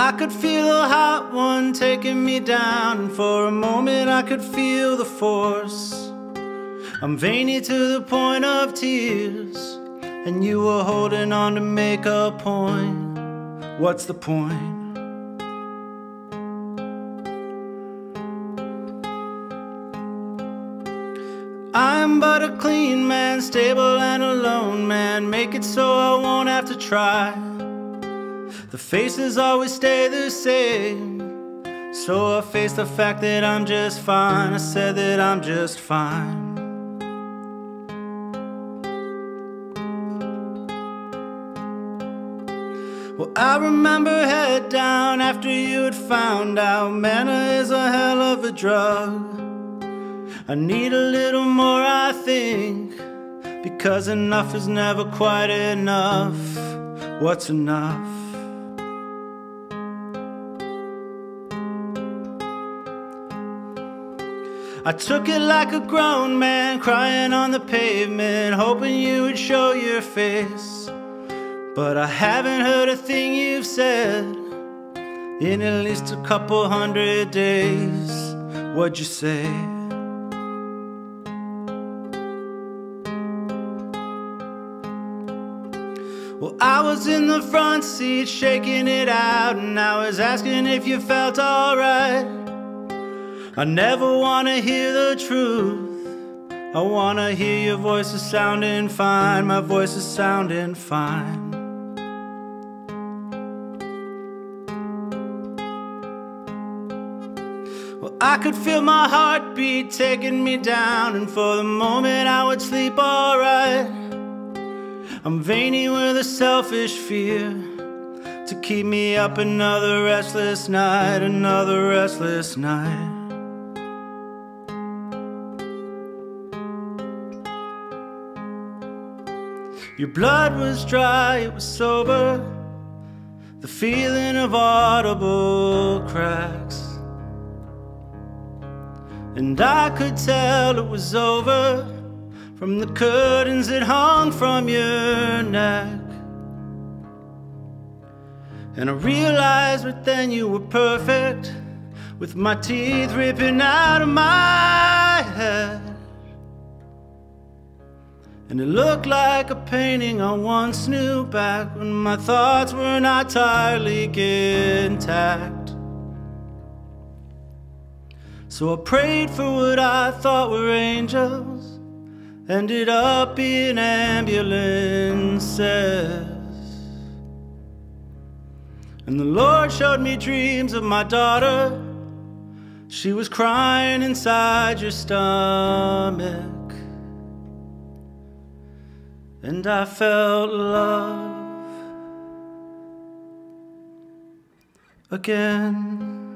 I could feel a hot one taking me down, and for a moment I could feel the force. I'm veiny to the point of tears, and you were holding on to make a point. What's the point? I'm but a clean man, stable and alone man. Make it so I won't have to try. The faces always stay the same. So I face the fact that I'm just fine. I said that I'm just fine. Well, I remember head down after you had found out manna is a hell of a drug. I need a little more, I think, because enough is never quite enough. What's enough? I took it like a grown man crying on the pavement, hoping you would show your face. But I haven't heard a thing you've said in at least a couple hundred days. What'd you say? Well, I was in the front seat shaking it out, and I was asking if you felt alright. I never wanna hear the truth. I wanna hear your voice is sounding fine, my voice is sounding fine. Well, I could feel my heartbeat taking me down, and for the moment I would sleep alright. I'm veiny with a selfish fear to keep me up another restless night, another restless night. Your blood was dry, it was sober, the feeling of audible cracks. And I could tell it was over from the curtains that hung from your neck. And I realized right then you were perfect, with my teeth ripping out of my head. And it looked like a painting I once knew back when my thoughts were not entirely intact. So I prayed for what I thought were angels, ended up being ambulances. And the Lord showed me dreams of my daughter. She was crying inside your stomach. And I felt love again.